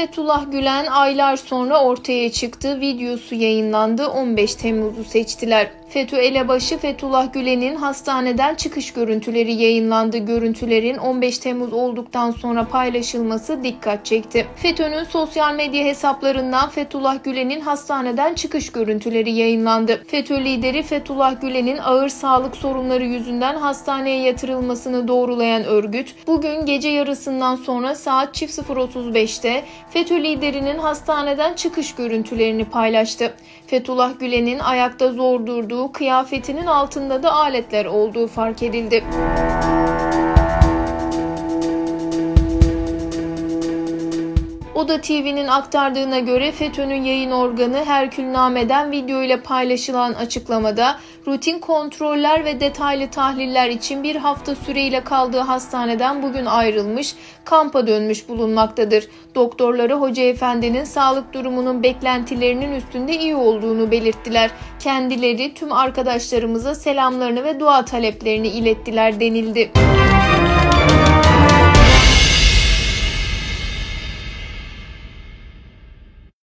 Fethullah Gülen aylar sonra ortaya çıktı. Videosu yayınlandı. 15 Temmuz'u seçtiler. FETÖ elebaşı Fethullah Gülen'in hastaneden çıkış görüntüleri yayınlandı. Görüntülerin 15 Temmuz olduktan sonra paylaşılması dikkat çekti. FETÖ'nün sosyal medya hesaplarından Fethullah Gülen'in hastaneden çıkış görüntüleri yayınlandı. FETÖ lideri Fethullah Gülen'in ağır sağlık sorunları yüzünden hastaneye yatırılmasını doğrulayan örgüt, bugün gece yarısından sonra saat 0.35'te FETÖ liderinin hastaneden çıkış görüntülerini paylaştı. Fethullah Gülen'in ayakta zor durduğu, kıyafetinin altında da aletler olduğu fark edildi. Oda TV'nin aktardığına göre FETÖ'nün yayın organı Herkülname'den video ile paylaşılan açıklamada rutin kontroller ve detaylı tahliller için bir hafta süreyle kaldığı hastaneden bugün ayrılmış, kampa dönmüş bulunmaktadır. Doktorları Hoca Efendi'nin sağlık durumunun beklentilerinin üstünde iyi olduğunu belirttiler. Kendileri tüm arkadaşlarımıza selamlarını ve dua taleplerini ilettiler denildi.